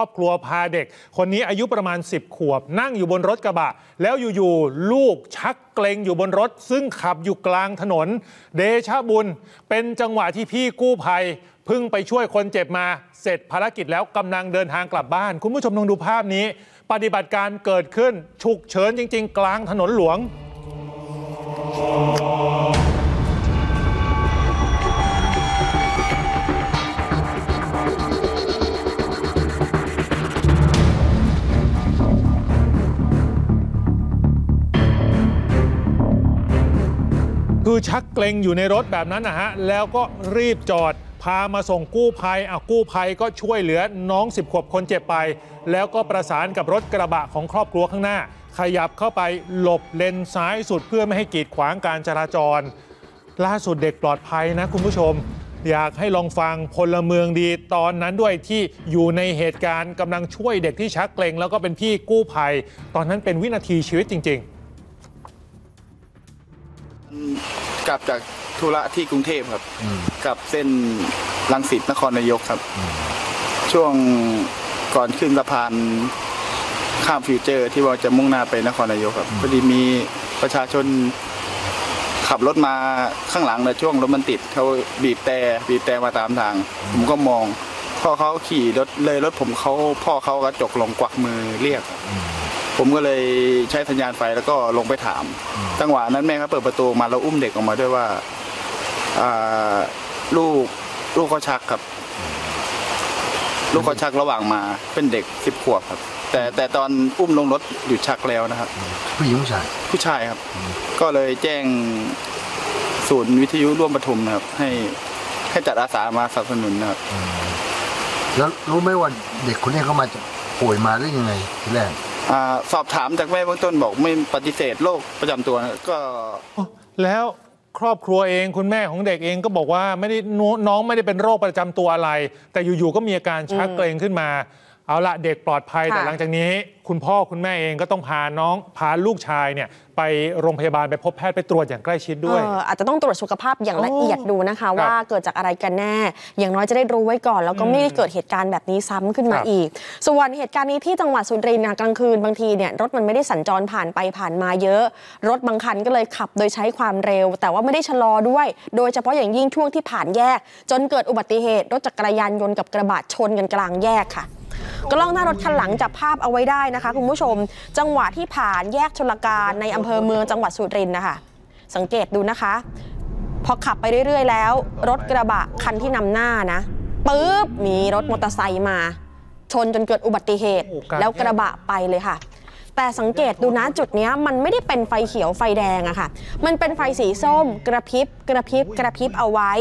ครอบครัวพาเด็ก คนนี้อายุประมาณ 10 ขวบ นั่งอยู่บนรถกระบะ แล้วอยู่ๆลูกชักเกรงอยู่บนรถ ซึ่งขับอยู่กลางถนน เดชะบุญ เป็นจังหวะที่พี่กู้ภัยเพิ่งไปช่วยคนเจ็บมา เสร็จภารกิจแล้วกำลังเดินทางกลับบ้าน คุณผู้ชมลองดูภาพนี้ ปฏิบัติการเกิดขึ้นฉุกเฉินจริง ๆ กลางถนนหลวง คือชักเกรงอยู่ในรถแบบนั้นนะฮะ แล้วก็รีบจอด พามาส่งกู้ภัยอะกู้ภัยก็ช่วยเหลือน้อง10ขวบคนเจ็บไป แล้วก็ประสานกับรถกระบะของครอบครัวข้างหน้า ขยับเข้าไปหลบเลนซ้ายสุดเพื่อไม่ให้กีดขวางการจราจร ล่าสุดเด็กปลอดภัยนะคุณผู้ชม อยากให้ลองฟังพลเมืองดีตอนนั้นด้วยที่อยู่ในเหตุการณ์กำลังช่วยเด็กที่ชักเกรงแล้วก็เป็นพี่กู้ภัย ตอนนั้นเป็นวินาทีชีวิตจริง ๆ กลับจากธุระที่กรุงเทพครับกลับเส้นลังสิตนครนายกครับ ช่วงก่อนขึ้นสะพานข้ามฟิวเจอร์ ที่ว่าจะมุ่งหน้าไปนครนายกครับพอดีมีประชาชนขับรถมาข้างหลังในช่วงรถมันติดเขาบีบแต่บีบแต่มาตามทาง ผมก็มองพ่อเขาขี่รถเลยรถผมเขาพ่อเขากระจกลงกวักมือเรียก ผมก็เลยใช้สัญญาณไฟแล้วก็ลงไปถามจังหวะนั้นแม่เขาเปิดประตูมาแล้วอุ้มเด็กออกมาด้วยว่าอ่าลูกลูกเขาชักครับ ลูกเขาชักระหว่างมาเป็นเด็กสิบขวบครับ แต่แต่ตอนอุ้มลงรถหยุดชักแล้วนะครับ ผู้หญิงผู้ชายผู้ชายครับ ก็เลยแจ้งศูนย์วิทยุร่วมปทุมนะครับ ให้ให้จัดอาสามาสนับสนุนนะครับแล้วรู้ไหมว่าเด็กคนนี้เขามาจากป่วยมาหรือยังไงทีแรกอา สอบถามจากแม่เบื้องต้นบอกไม่ปฏิเสธโรคประจำตัวก็แล้วครอบครัวเองคุณแม่ของเด็กเองก็บอกว่าไม่ได้นน้องไม่ได้เป็นโรคประจำตัวอะไร แต่อยู่ๆก็มีอาการชักเกรงขึ้นมา เอาละเด็กปลอดภัยค่ะแต่หลังจากนี้ คุณพ่อคุณแม่เองก็ต้องพาน้องพาลูกชายเนี่ยไปโรงพยาบาลไปพบแพทย์ไปตรวจอย่างใกล้ชิดด้วยเอออาจจะต้องตรวจสุขภาพอย่างละเอียดดูนะคะ ว่าเกิดจากอะไรกันแน่ อย่างน้อยจะได้รู้ไว้ก่อน แล้วก็ไม่ได้เกิดเหตุการณ์แบบนี้ซ้ำขึ้นมาครับอีก ส่วนเหตุการณ์นี้ที่จังหวัดสุรินทร์นะกลางคืนบางทีเนี่ยรถมันไม่ได้สัญจรผ่านไปผ่านมาเยอะ รถบางคันก็เลยขับโดยใช้ความเร็ว แต่ว่าไม่ได้ชะลอด้วย โดยเฉพาะอย่างยิ่งช่วงที่ผ่านแยก จนเกิดอุบัติเหตุรถจักรยานยนต์กับกระบะชนกันกลางแยกค่ะ กล้องหน้ารถคันหลังจับภาพเอาไว้ได้นะคะคุณผู้ชม จังหวะที่ผ่านแยกชลการในอำเภอเมืองจังหวัดสุรินทร์นะคะสังเกตดูนะคะพอขับไปเรื่อย ๆ แล้ว รถกระบะคันที่นำหน้านะปุ๊บมีรถมอเตอร์ไซค์มา ชนจนเกิดอุบัติเหตุโอ้กลางแล้วกระบะไปเลยค่ะ แต่สังเกตดูนะจุดเนี้ยมันไม่ได้เป็นไฟเขียวไฟแดงอะค่ะ มันเป็นไฟสีส้ม กระพริบกระพริบกระพริบเอาไว้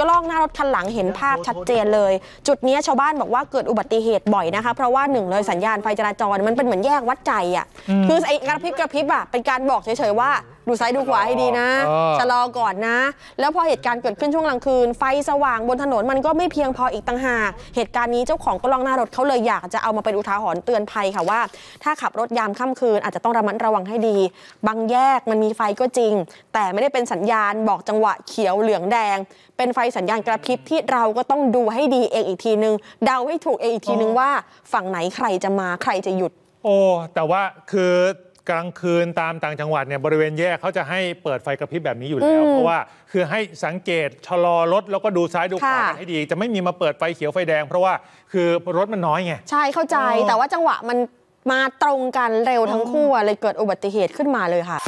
กล้องหน้ารถคันหลังเห็นภาพชัดเจนเลย จุดเนี้ยชาวบ้านบอกว่าเกิดอุบัติเหตุบ่อยนะคะ เพราะว่าหนึ่งเลยสัญญาณไฟจราจรมันเป็นเหมือนแยกวัดใจอะคือไอ้กระพริบกระพริบอะเป็นการบอกเฉยๆว่า ดูซ้ายดูขวาให้ดีนะเออ ชะลอก่อนนะ แล้วพอเหตุการณ์เกิดขึ้นช่วงกลางคืน ไฟสว่างบนถนนมันก็ไม่เพียงพออีกต่างหาก เหตุการณ์นี้เจ้าของกล้องหน้ารถเขาเลยอยากจะเอามาเป็นอุทาหรณ์เตือนภัยค่ะว่า ถ้าขับรถยามค่ำคืนอาจจะต้องระมัดระวังให้ดี บางแยกมันมีไฟก็จริง แต่ไม่ได้เป็นสัญญาณบอกจังหวะเขียวเหลืองแดง เป็นไฟสัญญาณกระพริบที่เราก็ต้องดูให้ดีเองอีกทีนึงเดาให้ถูกเองอีกทีนึงว่า ฝั่งไหนใครจะมาใครจะหยุด โอ้แต่ว่าคือ กลางคืนตามต่างจังหวัดเนี่ยบริเวณแยกเขาจะให้เปิดไฟกระพริบแบบนี้อยู่แล้วอืมเพราะว่าคือให้สังเกตชะลอรถแล้วก็ดูซ้ายดูขวาค่ะกันให้ดี จะไม่มีมาเปิดไฟเขียวไฟแดง เพราะว่าคือรถมันน้อยไงใช่เข้าใจอ๋อแต่ว่าจังหวะมันมาตรงกันเร็วทั้งคู่อะเลยเกิดอุบัติเหตุขึ้นมาเลยค่ะ